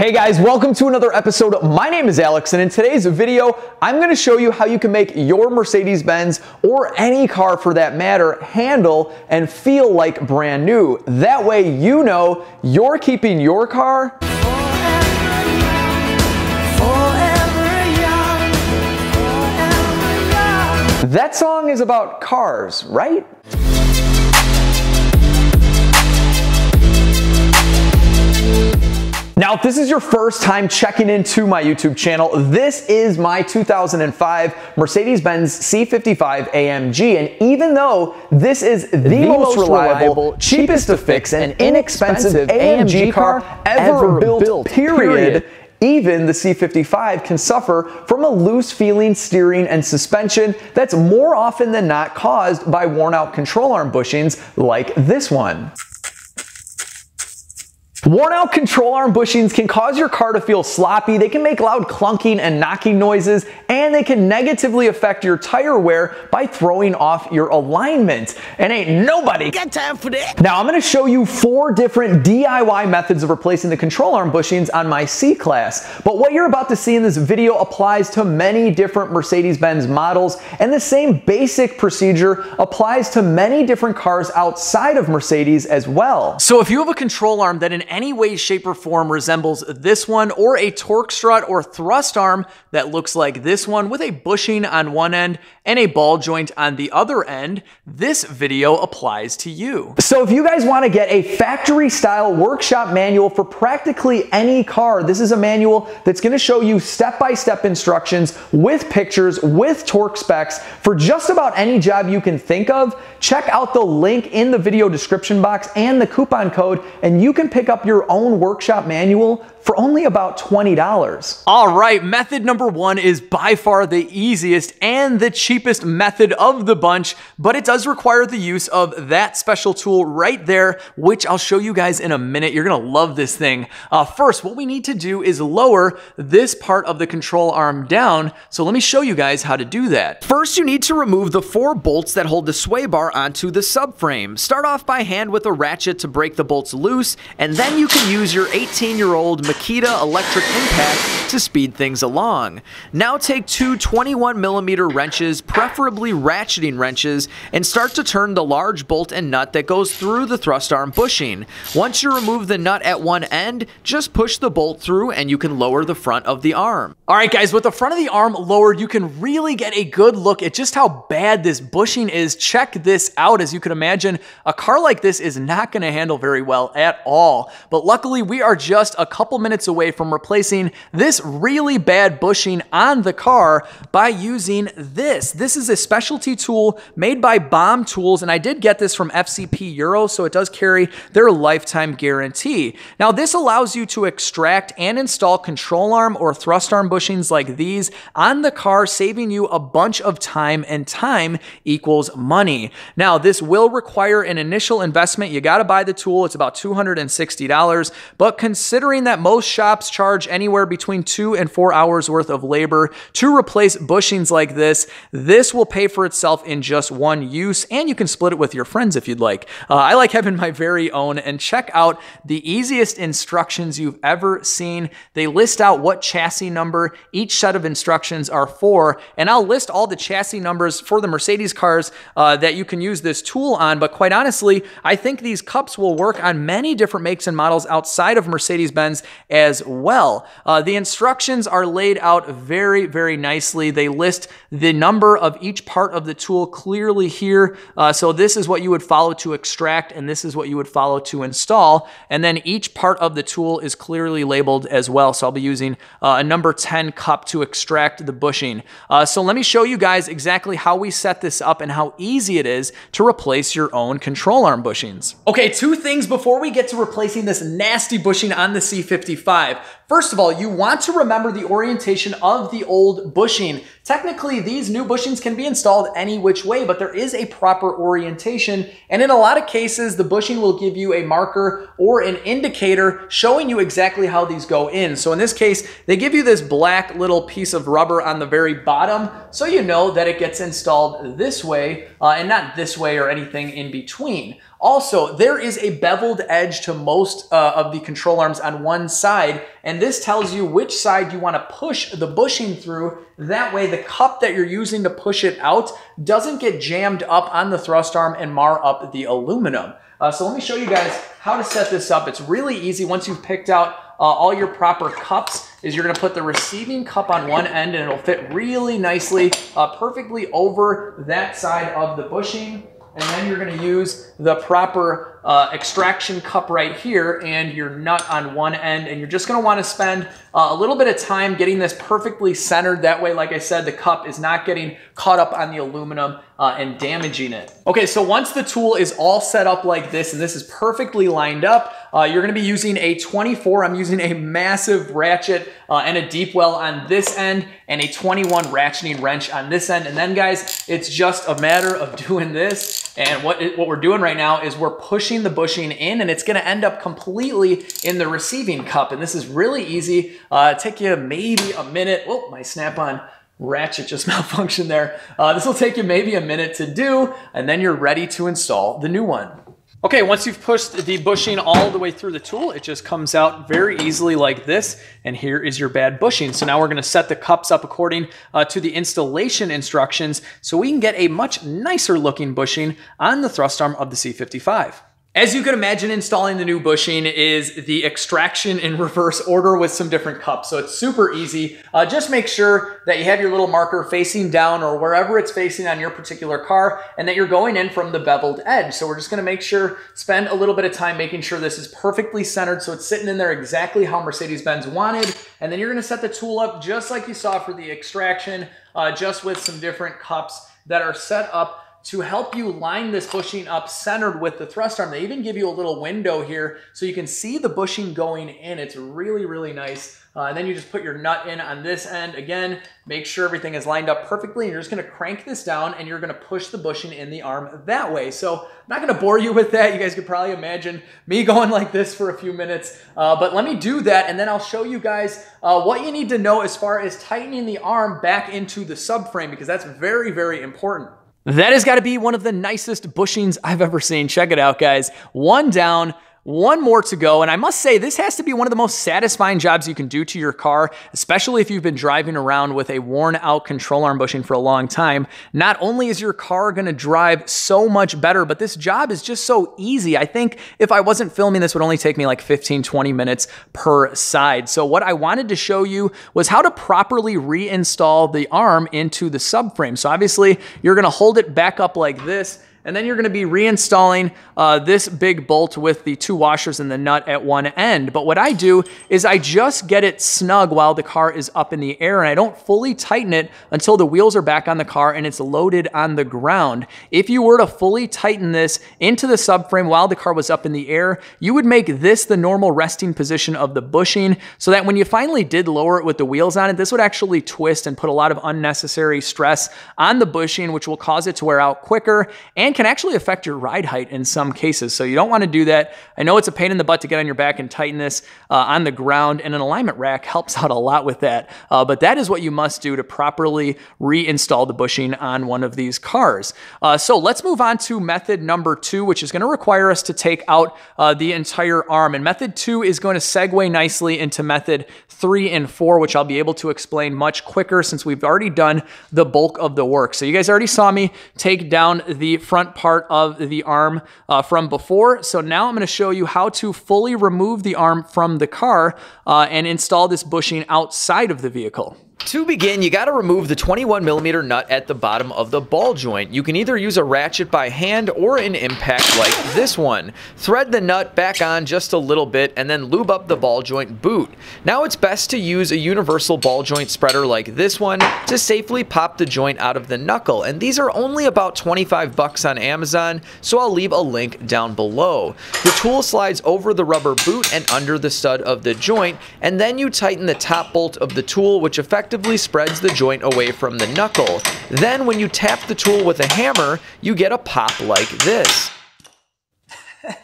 Hey guys, welcome to another episode. My name is Alex, and in today's video, I'm going to show you how you can make your Mercedes-Benz, or any car for that matter, handle and feel like brand new. That way you know you're keeping your car That song is about cars, right? Now, if this is your first time checking into my YouTube channel, this is my 2005 Mercedes-Benz C55 AMG. And even though this is the, the most, most reliable, cheapest to fix, and inexpensive AMG car ever built, built period, period even the C55 can suffer from a loose feeling steering and suspension that's more often than not caused by worn out control arm bushings like this one. Worn out control arm bushings can cause your car to feel sloppy, they can make loud clunking and knocking noises, and they can negatively affect your tire wear by throwing off your alignment. And ain't nobody got time for that. Now I'm gonna show you four different DIY methods of replacing the control arm bushings on my C-Class. But what you're about to see in this video applies to many different Mercedes-Benz models, and the same basic procedure applies to many different cars outside of Mercedes as well. So if you have a control arm that in any way, shape, or form resembles this one, or a torque strut or thrust arm that looks like this one with a bushing on one end and a ball joint on the other end, this video applies to you. So if you guys want to get a factory style workshop manual for practically any car, this is a manual that's going to show you step-by-step -step instructions with pictures, with torque specs for just about any job you can think of. Check out the link in the video description box and the coupon code and you can pick up your own workshop manual for only about $20. All right, method number one is by far the easiest and the cheapest method of the bunch, but it does require the use of that special tool right there, which I'll show you guys in a minute. You're gonna love this thing. Uh, first, what we need to do is lower this part of the control arm down, so let me show you guys how to do that. First, you need to remove the four bolts that hold the sway bar onto the subframe. Start off by hand with a ratchet to break the bolts loose, and then you can use your 18-year-old Makita electric impact to speed things along. Now take two 21mm wrenches, preferably ratcheting wrenches, and start to turn the large bolt and nut that goes through the thrust arm bushing. Once you remove the nut at one end, just push the bolt through and you can lower the front of the arm. Alright guys, with the front of the arm lowered, you can really get a good look at just how bad this bushing is. Check this out. As you can imagine, a car like this is not going to handle very well at all. But luckily, we are just a couple minutes away from replacing this really bad bushing on the car by using this. This is a specialty tool made by Baum Tools, and I did get this from FCP Euro, so it does carry their lifetime guarantee. Now, this allows you to extract and install control arm or thrust arm bushings like these on the car, saving you a bunch of time, and time equals money. Now, this will require an initial investment. You got to buy the tool. It's about $260, but considering that most shops charge anywhere between two and four hours worth of labor to replace bushings like this. This will pay for itself in just one use, and you can split it with your friends if you'd like. Uh, I like having my very own, and check out the easiest instructions you've ever seen. They list out what chassis number each set of instructions are for, and I'll list all the chassis numbers for the Mercedes cars uh, that you can use this tool on, but quite honestly, I think these cups will work on many different makes and models outside of Mercedes-Benz as well. Uh, the instructions are laid out very, very nicely. They list the number of each part of the tool clearly here. Uh, so this is what you would follow to extract, and this is what you would follow to install. And then each part of the tool is clearly labeled as well. So I'll be using uh, a number 10 cup to extract the bushing. Uh, so let me show you guys exactly how we set this up and how easy it is to replace your own control arm bushings. Okay, two things before we get to replacing this nasty bushing on the C55. First of all, you want to remember the orientation of the old bushing. Technically, these new bushings can be installed any which way, but there is a proper orientation. And in a lot of cases, the bushing will give you a marker or an indicator showing you exactly how these go in. So in this case, they give you this black little piece of rubber on the very bottom, so you know that it gets installed this way uh, and not this way or anything in between. Also, there is a beveled edge to most uh, of the control arms on one side, and this tells you which side you want to push the bushing through. That way, the cup that you're using to push it out doesn't get jammed up on the thrust arm and mar up the aluminum. Uh, so let me show you guys how to set this up. It's really easy once you've picked out uh, all your proper cups is you're gonna put the receiving cup on one end and it'll fit really nicely, uh, perfectly over that side of the bushing. And then you're gonna use the proper uh, extraction cup right here and your nut on one end. And you're just gonna wanna spend uh, a little bit of time getting this perfectly centered. That way, like I said, the cup is not getting caught up on the aluminum uh, and damaging it. Okay, so once the tool is all set up like this and this is perfectly lined up, uh, you're gonna be using a 24. I'm using a massive ratchet uh, and a deep well on this end and a 21 ratcheting wrench on this end. And then guys, it's just a matter of doing this. And what, what we're doing right now is we're pushing the bushing in and it's gonna end up completely in the receiving cup. And this is really easy. Uh, take you maybe a minute. Oh, my snap-on ratchet just malfunctioned there. Uh, this will take you maybe a minute to do, and then you're ready to install the new one. Okay, once you've pushed the bushing all the way through the tool, it just comes out very easily like this, and here is your bad bushing. So now we're gonna set the cups up according uh, to the installation instructions so we can get a much nicer looking bushing on the thrust arm of the C55. As you can imagine, installing the new bushing is the extraction in reverse order with some different cups. So it's super easy. Uh, just make sure that you have your little marker facing down or wherever it's facing on your particular car and that you're going in from the beveled edge. So we're just gonna make sure, spend a little bit of time making sure this is perfectly centered so it's sitting in there exactly how Mercedes-Benz wanted. And then you're gonna set the tool up just like you saw for the extraction, uh, just with some different cups that are set up to help you line this bushing up centered with the thrust arm. They even give you a little window here so you can see the bushing going in. It's really, really nice. Uh, and then you just put your nut in on this end. Again, make sure everything is lined up perfectly. And you're just gonna crank this down and you're gonna push the bushing in the arm that way. So I'm not gonna bore you with that. You guys could probably imagine me going like this for a few minutes. Uh, but let me do that and then I'll show you guys uh, what you need to know as far as tightening the arm back into the subframe because that's very, very important. That has got to be one of the nicest bushings I've ever seen. Check it out, guys. One down, one more to go, and I must say, this has to be one of the most satisfying jobs you can do to your car, especially if you've been driving around with a worn out control arm bushing for a long time. Not only is your car gonna drive so much better, but this job is just so easy. I think if I wasn't filming, this would only take me like 15, 20 minutes per side. So what I wanted to show you was how to properly reinstall the arm into the subframe. So obviously, you're gonna hold it back up like this, and then you're going to be reinstalling uh, this big bolt with the two washers and the nut at one end. But what I do is I just get it snug while the car is up in the air and I don't fully tighten it until the wheels are back on the car and it's loaded on the ground. If you were to fully tighten this into the subframe while the car was up in the air, you would make this the normal resting position of the bushing so that when you finally did lower it with the wheels on it, this would actually twist and put a lot of unnecessary stress on the bushing, which will cause it to wear out quicker and and can actually affect your ride height in some cases. So you don't want to do that. I know it's a pain in the butt to get on your back and tighten this uh, on the ground, and an alignment rack helps out a lot with that. Uh, but that is what you must do to properly reinstall the bushing on one of these cars. Uh, so let's move on to method number two, which is going to require us to take out uh, the entire arm. And method two is going to segue nicely into method three and four, which I'll be able to explain much quicker since we've already done the bulk of the work. So you guys already saw me take down the front front part of the arm uh, from before. So now I'm going to show you how to fully remove the arm from the car uh, and install this bushing outside of the vehicle. To begin, you got to remove the 21 millimeter nut at the bottom of the ball joint. You can either use a ratchet by hand or an impact like this one. Thread the nut back on just a little bit and then lube up the ball joint boot. Now it's best to use a universal ball joint spreader like this one to safely pop the joint out of the knuckle. And these are only about 25 bucks on Amazon, so I'll leave a link down below. The tool slides over the rubber boot and under the stud of the joint, and then you tighten the top bolt of the tool, which effectively effectively spreads the joint away from the knuckle. Then when you tap the tool with a hammer, you get a pop like this.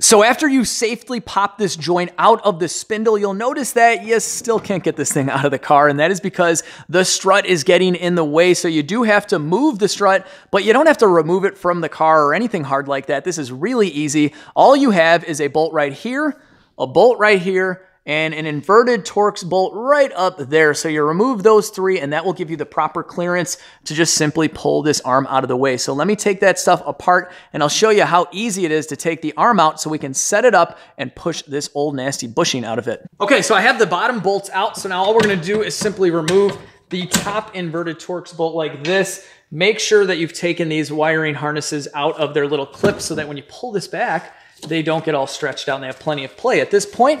So after you safely pop this joint out of the spindle, you'll notice that you still can't get this thing out of the car, and that is because the strut is getting in the way. So you do have to move the strut, but you don't have to remove it from the car or anything hard like that. This is really easy. All you have is a bolt right here, a bolt right here, and an inverted Torx bolt right up there. So you remove those three and that will give you the proper clearance to just simply pull this arm out of the way. So let me take that stuff apart and I'll show you how easy it is to take the arm out so we can set it up and push this old nasty bushing out of it. Okay, so I have the bottom bolts out. So now all we're gonna do is simply remove the top inverted Torx bolt like this. Make sure that you've taken these wiring harnesses out of their little clips so that when you pull this back, they don't get all stretched out and they have plenty of play. At this point,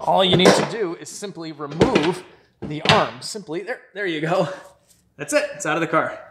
all you need to do is simply remove the arm. Simply, there, there you go. That's it, it's out of the car.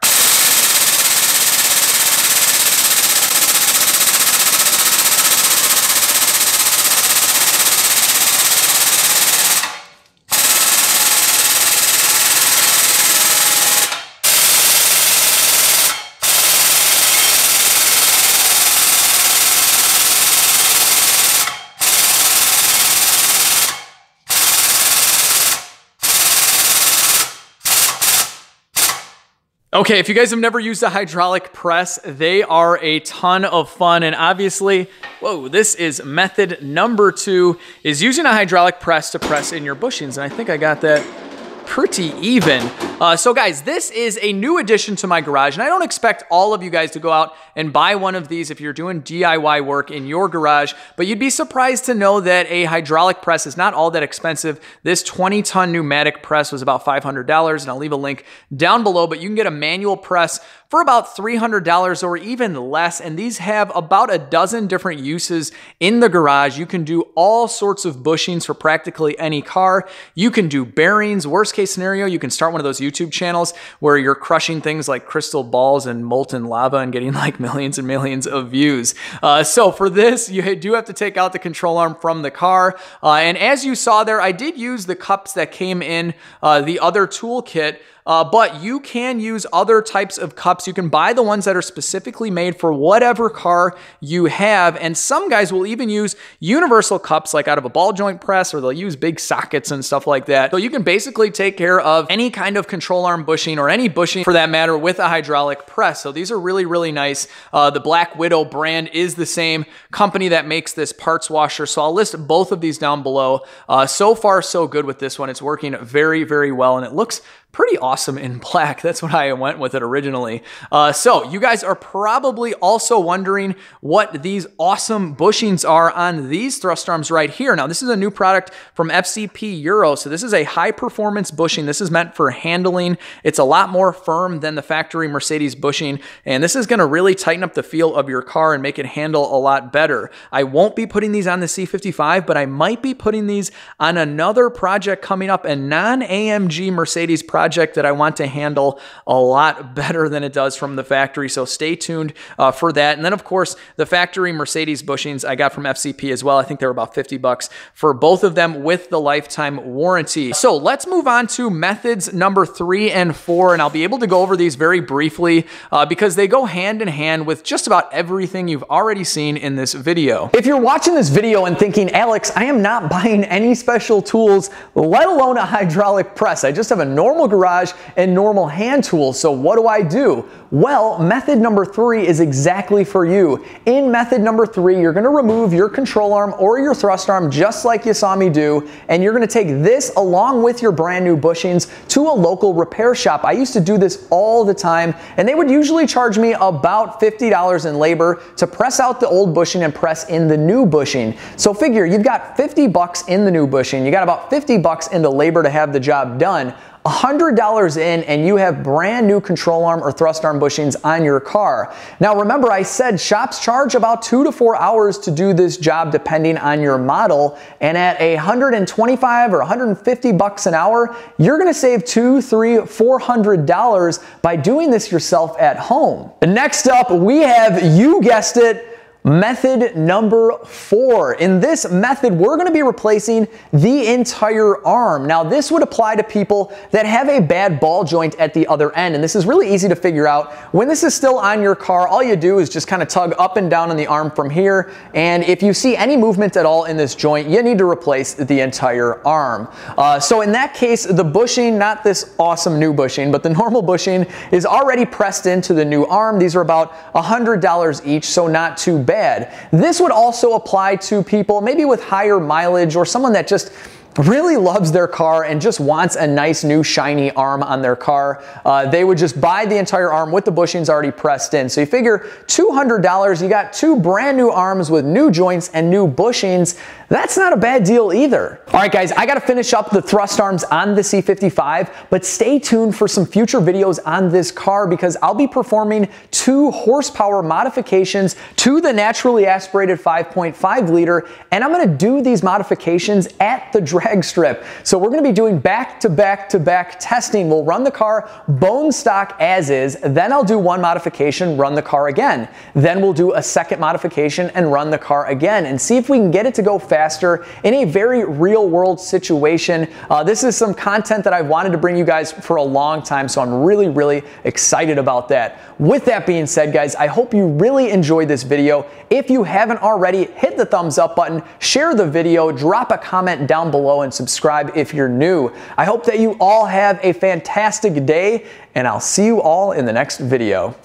Okay, if you guys have never used a hydraulic press, they are a ton of fun. And obviously, whoa, this is method number two, is using a hydraulic press to press in your bushings. And I think I got that pretty even. Uh, so guys, this is a new addition to my garage, and I don't expect all of you guys to go out and buy one of these if you're doing DIY work in your garage, but you'd be surprised to know that a hydraulic press is not all that expensive. This 20 ton pneumatic press was about $500, and I'll leave a link down below, but you can get a manual press for about $300 or even less. And these have about a dozen different uses in the garage. You can do all sorts of bushings for practically any car. You can do bearings. Worst case scenario, you can start one of those YouTube channels where you're crushing things like crystal balls and molten lava and getting like millions and millions of views. Uh, so for this, you do have to take out the control arm from the car. Uh, and as you saw there, I did use the cups that came in uh, the other toolkit. Uh, but you can use other types of cups. You can buy the ones that are specifically made for whatever car you have. And some guys will even use universal cups like out of a ball joint press or they'll use big sockets and stuff like that. So you can basically take care of any kind of control arm bushing or any bushing for that matter with a hydraulic press. So these are really, really nice. Uh, the Black Widow brand is the same company that makes this parts washer. So I'll list both of these down below. Uh, so far, so good with this one. It's working very, very well and it looks pretty awesome in black. That's what I went with it originally. Uh, so you guys are probably also wondering what these awesome bushings are on these thrust arms right here. Now this is a new product from FCP Euro. So this is a high performance bushing. This is meant for handling. It's a lot more firm than the factory Mercedes bushing. And this is gonna really tighten up the feel of your car and make it handle a lot better. I won't be putting these on the C55, but I might be putting these on another project coming up, a non-AMG Mercedes project project that I want to handle a lot better than it does from the factory. So stay tuned uh, for that. And then, of course, the factory Mercedes bushings I got from FCP as well. I think they were about 50 bucks for both of them with the lifetime warranty. So let's move on to methods number three and four. And I'll be able to go over these very briefly uh, because they go hand in hand with just about everything you've already seen in this video. If you're watching this video and thinking, Alex, I am not buying any special tools, let alone a hydraulic press. I just have a normal garage and normal hand tools. So what do I do? Well, method number three is exactly for you. In method number three, you're gonna remove your control arm or your thrust arm just like you saw me do, and you're gonna take this along with your brand new bushings to a local repair shop. I used to do this all the time, and they would usually charge me about $50 in labor to press out the old bushing and press in the new bushing. So figure you've got 50 bucks in the new bushing, you got about 50 bucks into labor to have the job done. $100 in and you have brand new control arm or thrust arm bushings on your car. Now remember I said shops charge about two to four hours to do this job depending on your model and at a 125 or 150 bucks an hour, you're gonna save two, three, four hundred dollars by doing this yourself at home. Next up, we have, you guessed it, Method number four. In this method, we're gonna be replacing the entire arm. Now, this would apply to people that have a bad ball joint at the other end, and this is really easy to figure out. When this is still on your car, all you do is just kind of tug up and down on the arm from here, and if you see any movement at all in this joint, you need to replace the entire arm. Uh, so in that case, the bushing, not this awesome new bushing, but the normal bushing is already pressed into the new arm. These are about $100 each, so not too bad. This would also apply to people maybe with higher mileage or someone that just really loves their car and just wants a nice new shiny arm on their car, uh, they would just buy the entire arm with the bushings already pressed in. So you figure $200, you got two brand new arms with new joints and new bushings. That's not a bad deal either. All right, guys, I gotta finish up the thrust arms on the C55, but stay tuned for some future videos on this car because I'll be performing two horsepower modifications to the naturally aspirated 5.5 liter, and I'm gonna do these modifications at the drag strip. So we're gonna be doing back to back to back testing. We'll run the car bone stock as is, then I'll do one modification, run the car again. Then we'll do a second modification and run the car again and see if we can get it to go faster in a very real world situation. Uh, this is some content that I've wanted to bring you guys for a long time, so I'm really, really excited about that. With that being said, guys, I hope you really enjoyed this video. If you haven't already, hit the thumbs up button, share the video, drop a comment down below below and subscribe if you're new. I hope that you all have a fantastic day, and I'll see you all in the next video.